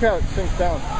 Look how it sinks down.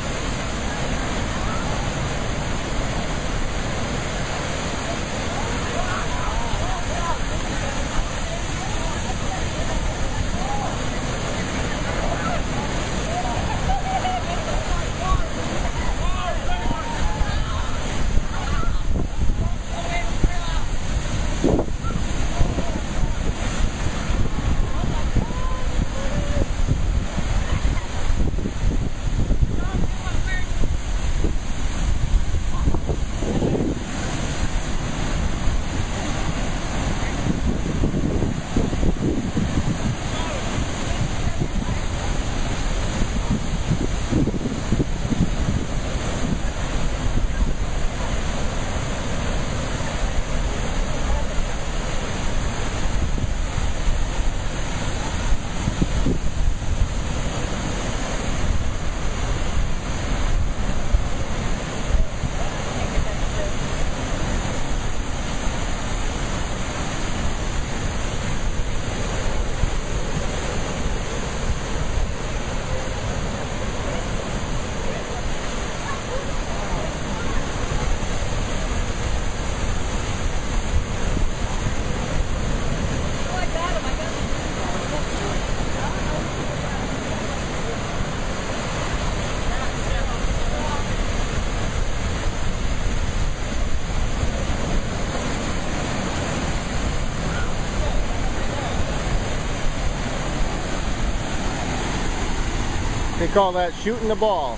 They call that shooting the ball.